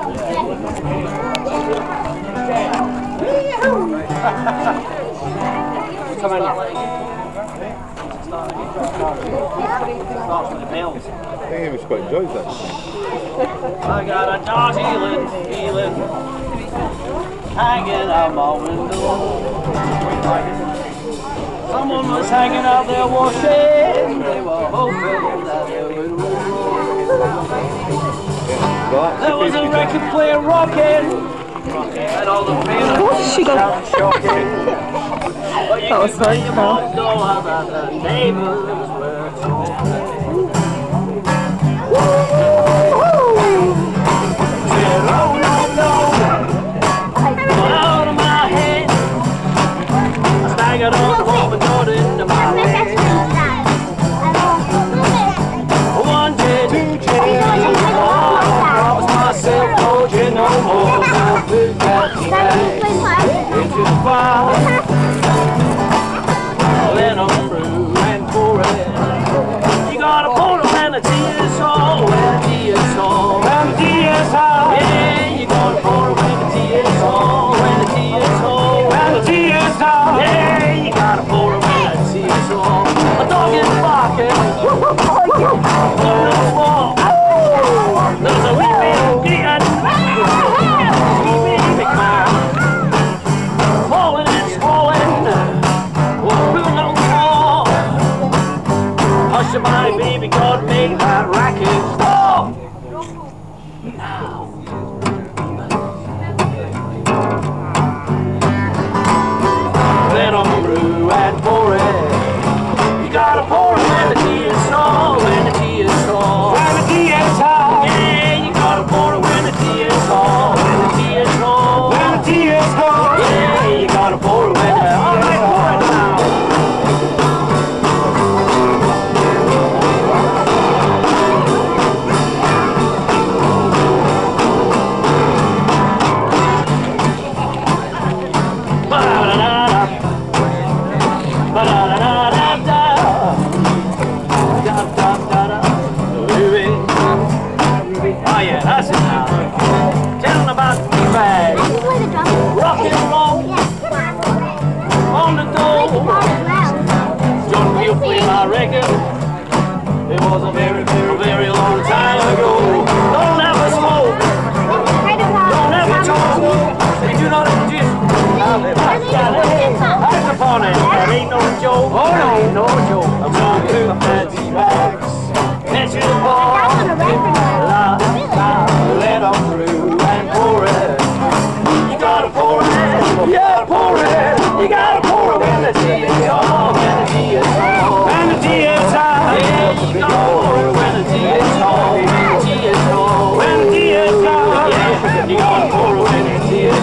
Come on, yeah. I think he was quite enjoyed that. I got a dog healing, hanging out my window. Someone was hanging out there washing, they were hoping that it would roll. Right, that was a record player rocking! And all the fans. she got That was very cool. I got all while. Down about. Rock and roll. On the go. John It was a very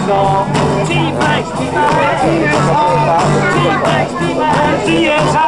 T-Max, T-Max, T-Max, T-Max, T-Max, T-Max, T-Max, T-Max, T-Max,